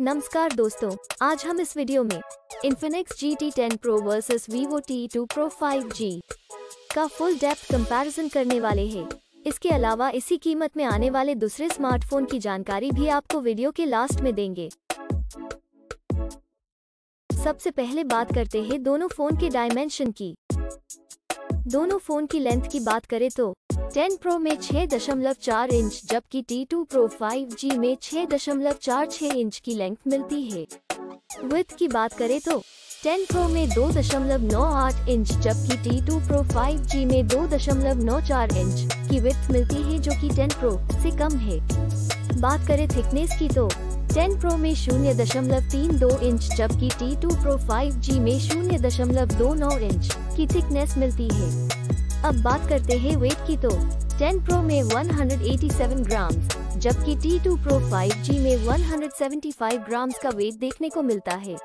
नमस्कार दोस्तों, आज हम इस वीडियो में Infinix GT10 Pro versus Vivo T2 Pro 5G का फुल डेप्थ कंपैरिजन करने वाले हैं। इसके अलावा इसी कीमत में आने वाले दूसरे स्मार्टफ़ोन की जानकारी भी आपको वीडियो के लास्ट में देंगे। सबसे पहले बात करते हैं दोनों फ़ोन के डायमेंशन की। दोनों फ़ोन की लेंथ की बात करें तो 10 Pro में 6.4 इंच, जबकि T2 Pro 5G में 6.46 इंच की लेंथ मिलती है। विथ की बात करें तो 10 Pro में 2.98 इंच, जबकि T2 Pro 5G में 2.94 इंच की विथ मिलती है, जो कि 10 Pro से कम है। बात करें थिकनेस की तो 10 Pro में 0.32 इंच, जबकि T2 Pro 5G में 0.29 इंच की थिकनेस मिलती है। अब बात करते हैं वेट की तो। 10 प्रो में 187 ग्राम जबकि T2 Pro 5G में 175 ग्राम का वेट देखने को मिलता है।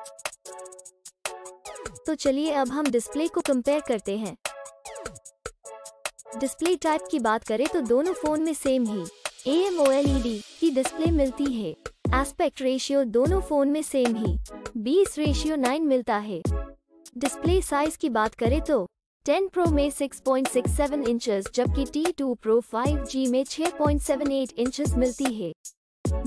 तो चलिए अब हम डिस्प्ले को कंपेयर करते हैं। डिस्प्ले टाइप की बात करें तो दोनों फ़ोन में सेम ही। AMOLED की डिस्प्ले मिलती है। एस्पेक्ट रेशियो दोनों फ़ोन में सेम ही। 20 रेशियो 9 मिलता है। डिस्प्ले साइज़ की बात करें तो 10 Pro में 6.67 इंचेस, जबकि T2 Pro 5G में 6.78 इंचेस मिलती है।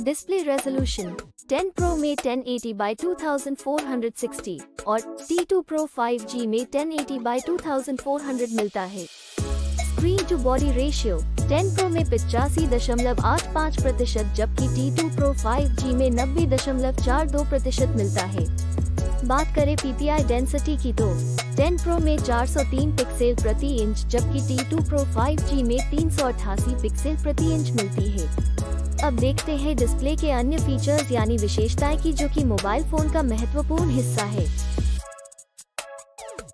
डिस्प्ले रेजोल्यूशन 10 Pro में 1080 by 2460 और T2 Pro 5G में 1080 by 2400 मिलता है। Screen to body ratio 10 Pro में पिचासी दशमलव आठ पाँच प्रतिशत, जबकि T2 Pro 5G में नब्बे दशमलव चार दो प्रतिशत मिलता है। बात करें PPI डेंसिटी की तो 10 प्रो में 403 पिक्सल प्रति इंच जबकि T2 Pro 5G में तीन सौ अठासी पिक्सल प्रति इंच मिलती है। अब देखते हैं डिस्प्ले के अन्य फीचर्स यानी विशेषताएँ की जो कि मोबाइल फ़ोन का महत्वपूर्ण हिस्सा है।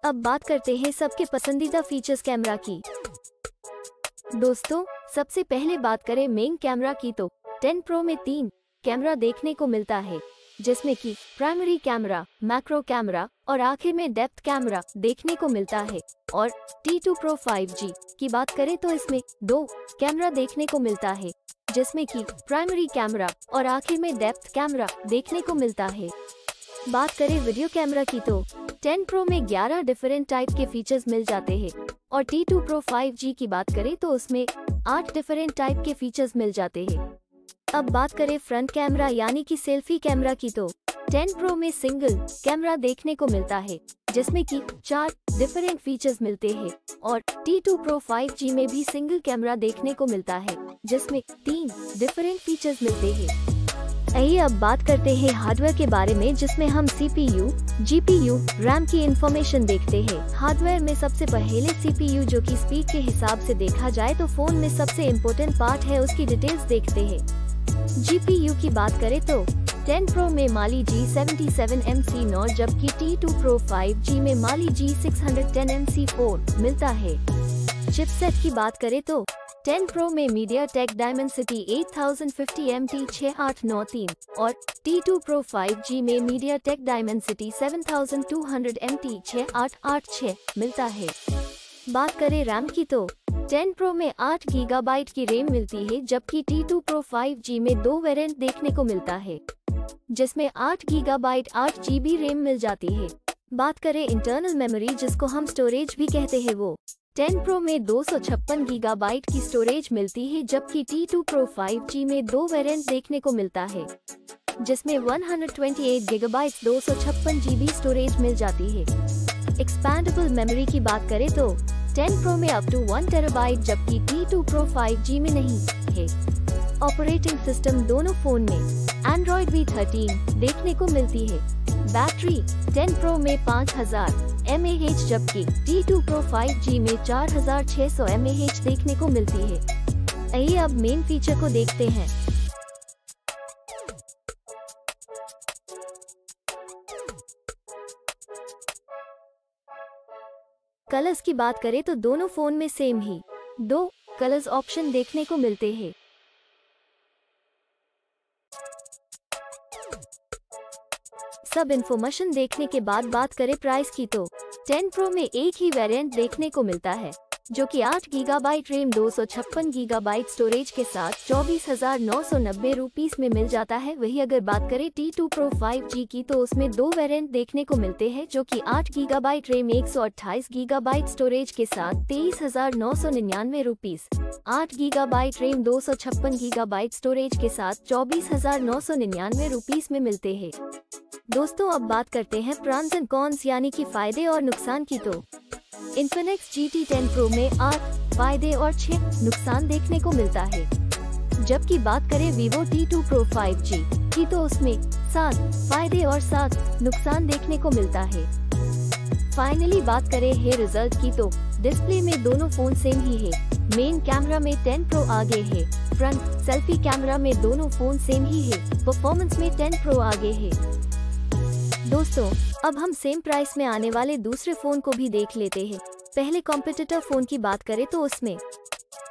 अब बात करते हैं सबके पसंदीदा फीचर्स कैमरा की। दोस्तों, सबसे पहले बात करें मेन कैमरा की तो 10 प्रो में तीन कैमरा देखने को मिलता है। जिसमें कि प्राइमरी कैमरा मैक्रो कैमरा और आखिर में डेप्थ कैमरा देखने को मिलता है। और T2 Pro 5G की बात करें तो इसमें दो कैमरा देखने को मिलता है, जिसमें कि प्राइमरी कैमरा और आखिर में डेप्थ कैमरा देखने को मिलता है। बात करें वीडियो कैमरा की तो 10 Pro में 11 डिफरेंट टाइप के फीचर्स मिल जाते हैं। और T2 Pro 5G की बात करें तो उसमें आठ डिफरेंट टाइप के फीचर्स मिल जाते हैं। अब बात करें फ्रंट कैमरा यानी कि सेल्फी कैमरा की तो। 10 प्रो में सिंगल कैमरा देखने को मिलता है जिसमें कि चार डिफरेंट फीचर्स मिलते हैं और T2 Pro 5G में भी सिंगल कैमरा देखने को मिलता है जिसमें तीन डिफरेंट फीचर्स मिलते हैं। आइए अब बात करते हैं हार्डवेयर के बारे में जिसमें हम CPU, GPU, रैम की इंफॉर्मेशन देखते हैं। हार्डवेयर में सबसे पहले CPU जो कि स्पीड के हिसाब से देखा जाए तो फ़ोन में सबसे इम्पोर्टेंट पार्ट है उसकी डिटेल्स देखते हैं। जीपीयू की बात करें तो 10 प्रो में Mali G seventy seven M C नौ, जबकि T two pro five G में Mali G six hundred ten M C four मिलता है। चिपसेट की बात करें तो 10 प्रो में MediaTek Dimensity eight thousand और टी प्रो 5G में MediaTek Dimensity seven thousand मिलता है। बात करें रैम की तो 10 प्रो में 8 गीगाबाइट की रैम मिलती है, जबकि T2 Pro 5G में दो वेरिएंट देखने को मिलता है, जिसमें 8 गीगाबाइट 8 जीबी रैम मिल जाती है। बात करें इंटरनल मेमोरी जिसको हम स्टोरेज भी कहते हैं, वो 10 प्रो में दो गीगाबाइट की स्टोरेज मिलती है, जबकि T2 Pro 5G में दो वेरिएंट देखने को मिलता है, जिसमें 128 गीगाबाइट दो जीबी स्टोरेज मिल जाती है। एक्सपैंडेबल मेमोरी की बात करें तो 10 Pro में अप टू 1 टेराबाइट जबकि T2 Pro 5G में नहीं है। ऑपरेटिंग सिस्टम दोनों फ़ोन में एंड्रॉइड वी थर्टीन देखने को मिलती है। बैटरी 10 Pro में 5000 mAh जबकि T2 Pro 5G में 4600 mAh देखने को मिलती है। आइए अब मेन फीचर को देखते हैं। कलर्स की बात करें तो दोनों फ़ोन में सेम ही। दो कलर्स ऑप्शन देखने को मिलते हैं। सब इन्फॉर्मेशन देखने के बाद बात करें प्राइस की तो। 10 प्रो में एक ही वेरिएंट देखने को मिलता है। जो कि 8 गीगाबाइट रैम, दो सौ छप्पन गीगाबाइट स्टोरेज के साथ चौबीस हज़ार नौ सौ नब्बे रूपीज में मिल जाता है। वही अगर बात करें T2 Pro 5G की तो उसमें दो वेरिएंट देखने को मिलते हैं, जो कि 8 गीगाबाइट रैम, एक सौ अट्ठाईस गीगाबाइट स्टोरेज के साथ तेईस हज़ार नौ सौ निन्यानवे रूपीज आठ गीगाबाइट रैम, दो सौ छप्पन गीगाबाइट स्टोरेज के साथ चौबीस हज़ार नौ सौ निन्यानवे रूपीज में मिलते हैं। दोस्तों, अब बात करते हैं एंड कॉन्स, यानी कि फ़ायदे और नुकसान की तो। Infinix G T ten pro में आठ फ़ायदे और छह नुकसान देखने को मिलता है। जबकि बात करें Vivo T two pro five G की तो उसमें सात फ़ायदे और सात नुकसान देखने को मिलता है। फाइनली बात करें है रिज़ल्ट की तो डिस्प्ले में दोनों फ़ोन सेम ही है। मेन कैमरा में 10 प्रो आगे है। फ्रंट सेल्फी कैमरा में दोनों फ़ोन सेम ही है। परफॉर्मेंस में 10 प्रो आगे है। दोस्तों, अब हम सेम प्राइस में आने वाले दूसरे फ़ोन को भी देख लेते हैं। पहले कॉम्पिटिटर फ़ोन की बात करें तो उसमें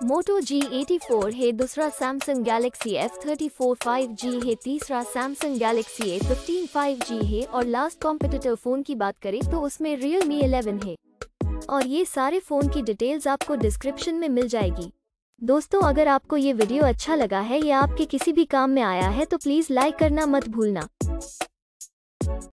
मोटो जी एटी फोर है, दूसरा Samsung Galaxy F thirty four five G है, तीसरा Samsung Galaxy A fifteen five G है और लास्ट कॉम्पिटिटर फ़ोन की बात करें तो उसमें रियल मी इलेवन है। और ये सारे फ़ोन की डिटेल्स आपको डिस्क्रिप्शन में मिल जाएगी। दोस्तों, अगर आपको ये वीडियो अच्छा लगा है या आपके किसी भी काम में आया है तो प्लीज़ लाइक करना मत भूलना।